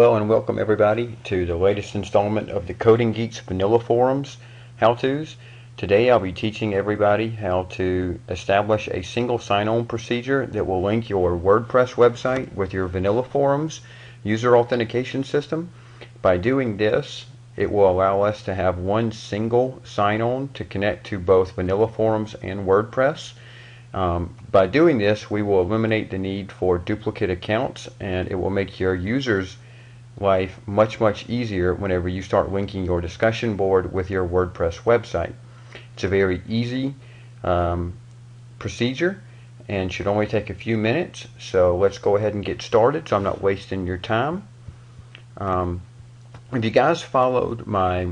Hello and welcome everybody to the latest installment of the Coding Geeks Vanilla Forums how-tos. Today I'll be teaching everybody how to establish a single sign-on procedure that will link your WordPress website with your Vanilla Forums user authentication system. By doing this, it will allow us to have one single sign-on to connect to both Vanilla Forums and WordPress. Um, by doing this, we will eliminate the need for duplicate accounts and it will make your users life much, much easier whenever you start linking your discussion board with your WordPress website. It's a very easy um, procedure and should only take a few minutes. So let's go ahead and get started so I'm not wasting your time. Um, if you guys followed my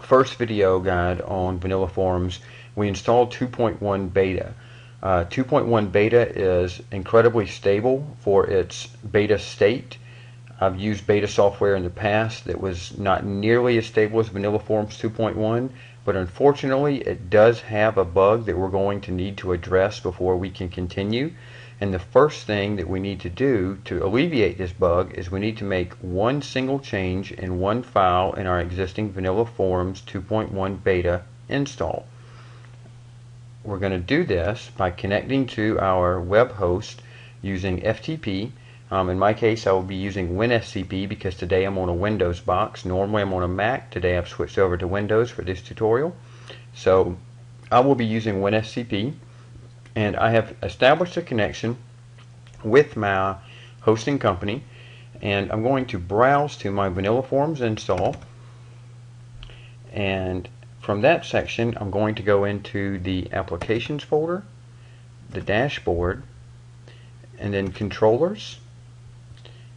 first video guide on Vanilla Forums, we installed 2.1 beta. Uh, 2.1 beta is incredibly stable for its beta state I've used beta software in the past that was not nearly as stable as Vanilla Forums 2.1, but unfortunately it does have a bug that we're going to need to address before we can continue. And the first thing that we need to do to alleviate this bug is we need to make one single change in one file in our existing Vanilla Forums 2.1 beta install. We're going to do this by connecting to our web host using FTP um, in my case, I will be using WinSCP because today I'm on a Windows box. Normally I'm on a Mac. Today I've switched over to Windows for this tutorial. So I will be using WinSCP and I have established a connection with my hosting company and I'm going to browse to my Vanilla Forums install and from that section I'm going to go into the applications folder the dashboard and then controllers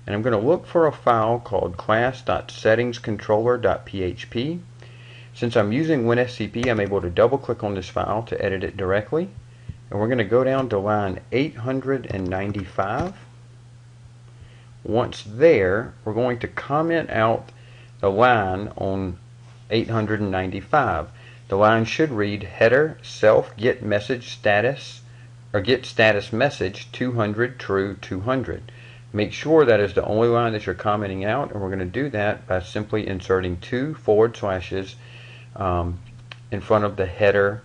and I'm going to look for a file called class.settingscontroller.php. Since I'm using WinSCP, I'm able to double click on this file to edit it directly. And we're going to go down to line 895. Once there, we're going to comment out the line on 895. The line should read header self get message status or get status message 200 true 200. Make sure that is the only line that you're commenting out, and we're going to do that by simply inserting two forward slashes um, in front of the header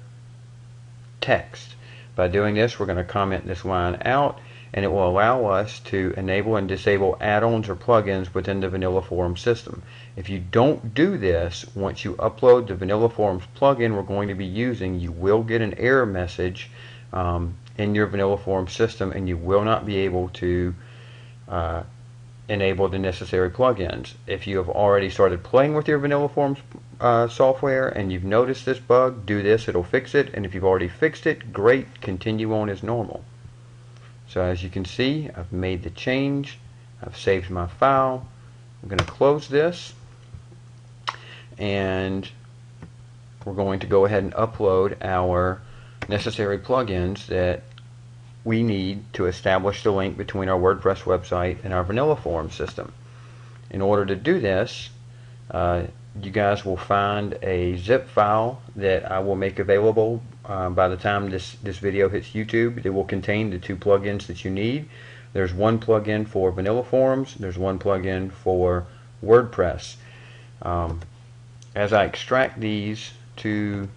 text. By doing this, we're going to comment this line out, and it will allow us to enable and disable add-ons or plugins within the Vanilla Forums system. If you don't do this, once you upload the Vanilla Forums plugin we're going to be using, you will get an error message um, in your Vanilla Forums system, and you will not be able to uh, enable the necessary plugins. If you have already started playing with your Vanilla Forums uh, software and you've noticed this bug, do this, it'll fix it. And if you've already fixed it, great, continue on as normal. So as you can see, I've made the change. I've saved my file. I'm going to close this and we're going to go ahead and upload our necessary plugins that we need to establish the link between our WordPress website and our Vanilla Forum system. In order to do this, uh, you guys will find a zip file that I will make available uh, by the time this, this video hits YouTube. It will contain the two plugins that you need. There's one plugin for Vanilla Forums. There's one plugin for WordPress. Um, as I extract these to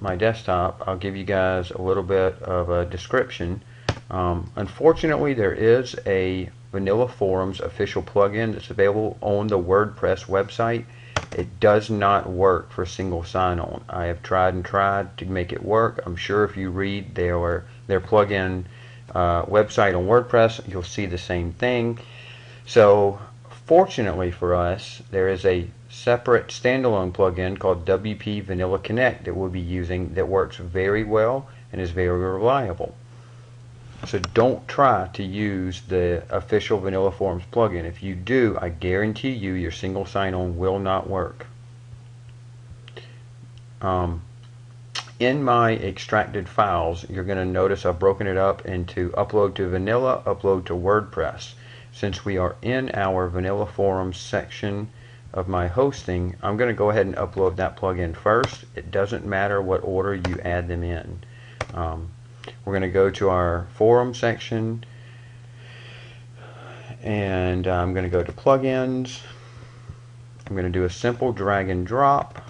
my desktop, I'll give you guys a little bit of a description um, unfortunately, there is a Vanilla Forums official plugin that's available on the WordPress website. It does not work for single sign-on. I have tried and tried to make it work. I'm sure if you read their their plugin uh, website on WordPress, you'll see the same thing. So, fortunately for us, there is a separate standalone plugin called WP Vanilla Connect that we'll be using that works very well and is very reliable. So don't try to use the official Vanilla Forums plugin. If you do, I guarantee you your single sign-on will not work. Um, in my extracted files, you're going to notice I've broken it up into upload to Vanilla, upload to WordPress. Since we are in our Vanilla Forums section of my hosting, I'm going to go ahead and upload that plugin first. It doesn't matter what order you add them in. Um, we're going to go to our forum section and uh, I'm going to go to plugins. I'm going to do a simple drag and drop.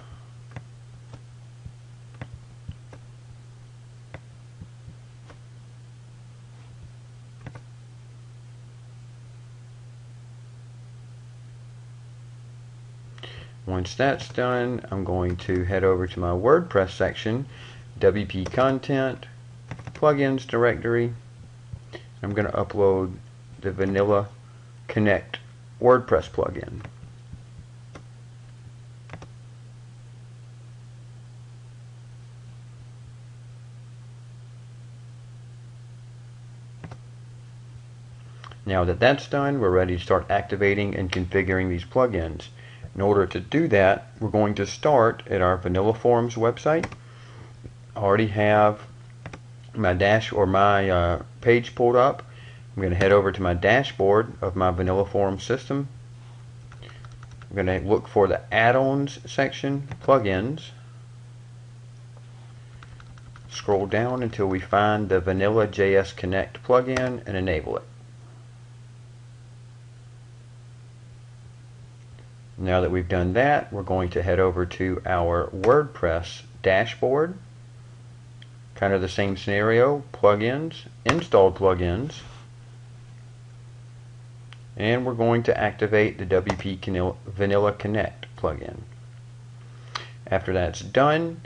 Once that's done, I'm going to head over to my WordPress section, WP Content, Plugins directory. I'm going to upload the Vanilla Connect WordPress plugin. Now that that's done, we're ready to start activating and configuring these plugins. In order to do that, we're going to start at our Vanilla Forums website. I already have my dash or my uh, page pulled up. I'm going to head over to my dashboard of my Vanilla Forums system. I'm going to look for the add-ons section, plugins. Scroll down until we find the Vanilla JS Connect plugin and enable it. Now that we've done that, we're going to head over to our WordPress dashboard. Kind of the same scenario, plugins, installed plugins, and we're going to activate the WP Vanilla Connect plugin. After that's done,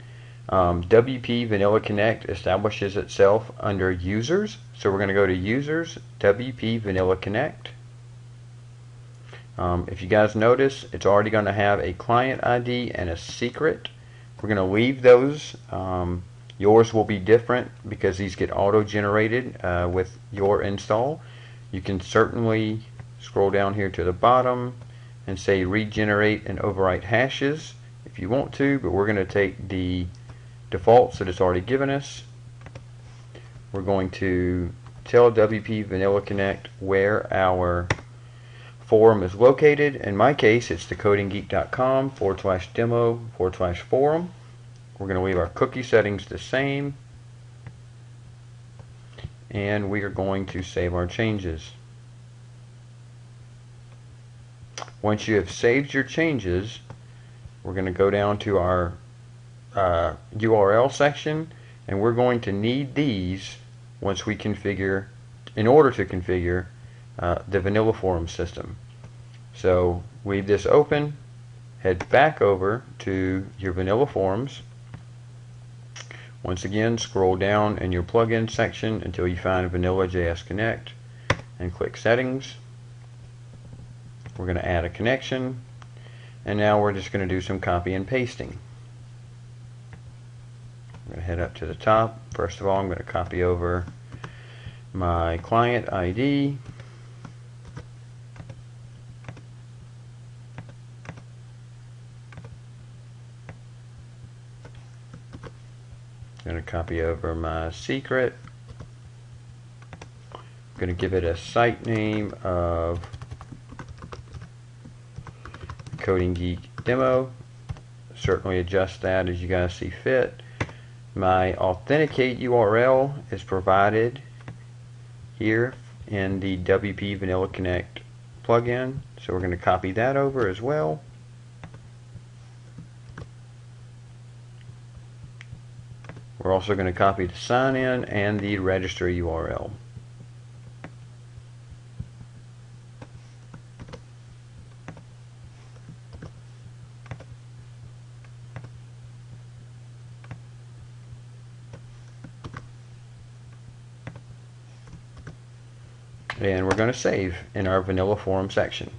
um, WP Vanilla Connect establishes itself under Users. So we're going to go to Users, WP Vanilla Connect. Um, if you guys notice, it's already going to have a client ID and a secret. We're going to leave those. Um, yours will be different because these get auto-generated uh, with your install. You can certainly scroll down here to the bottom and say regenerate and overwrite hashes if you want to, but we're going to take the defaults that it's already given us. We're going to tell WP Vanilla Connect where our forum is located. In my case, it's thecodinggeek.com forward slash demo forward slash forum. We're going to leave our cookie settings the same. And we are going to save our changes. Once you have saved your changes, we're going to go down to our uh, URL section and we're going to need these once we configure, in order to configure uh, the vanilla forum system. So leave this open, head back over to your vanilla forums. Once again, scroll down in your plugin section until you find Vanilla JS Connect and click Settings. We're going to add a connection and now we're just going to do some copy and pasting. I'm going to head up to the top. First of all, I'm going to copy over my client ID copy over my secret. I'm going to give it a site name of Coding Geek Demo. Certainly adjust that as you guys see fit. My authenticate URL is provided here in the WP Vanilla Connect plugin. So we're going to copy that over as well. We're also going to copy the sign in and the register URL. and we're going to save in our vanilla forum section.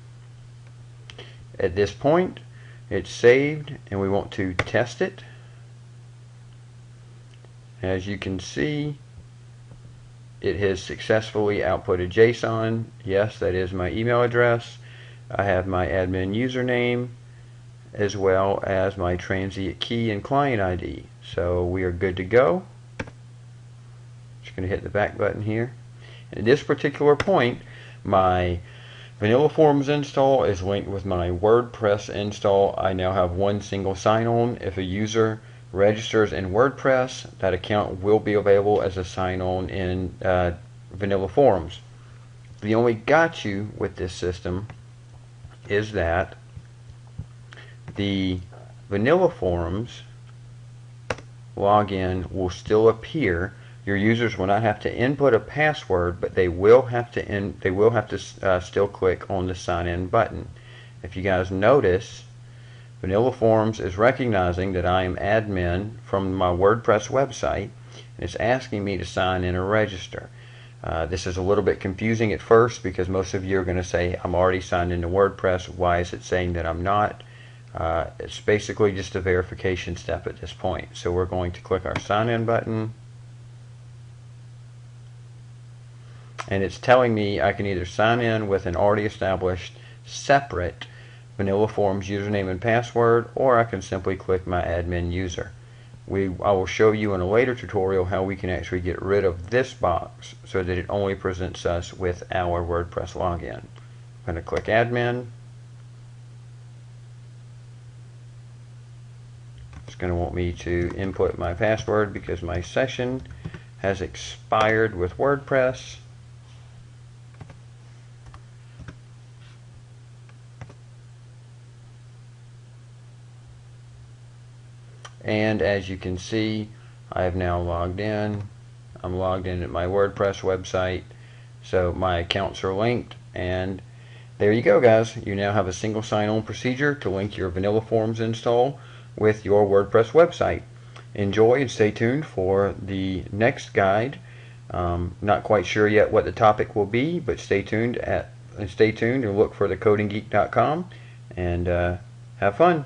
At this point, it's saved and we want to test it. As you can see, it has successfully outputted JSON. Yes, that is my email address. I have my admin username as well as my transient key and client ID. So we are good to go. Just going to hit the back button here. At this particular point, my Vanilla Forums install is linked with my WordPress install. I now have one single sign-on. If a user registers in WordPress, that account will be available as a sign-on in uh, Vanilla Forums. The only got you with this system is that the vanilla forums login will still appear. Your users will not have to input a password, but they will have to in, they will have to uh, still click on the sign in button. If you guys notice, Vanilla Forums is recognizing that I am admin from my WordPress website and it's asking me to sign in or register. Uh, this is a little bit confusing at first because most of you are going to say I'm already signed into WordPress. Why is it saying that I'm not? Uh, it's basically just a verification step at this point. So we're going to click our sign in button. And it's telling me I can either sign in with an already established separate Vanilla Forums username and password or I can simply click my admin user. We, I will show you in a later tutorial how we can actually get rid of this box so that it only presents us with our WordPress login. I'm going to click admin It's going to want me to input my password because my session has expired with WordPress. And as you can see, I have now logged in. I'm logged in at my WordPress website. So my accounts are linked and there you go guys. You now have a single sign-on procedure to link your Vanilla Forums install with your WordPress website. Enjoy and stay tuned for the next guide. Um, not quite sure yet what the topic will be, but stay tuned at and stay tuned and look for thecodinggeek.com and uh, have fun.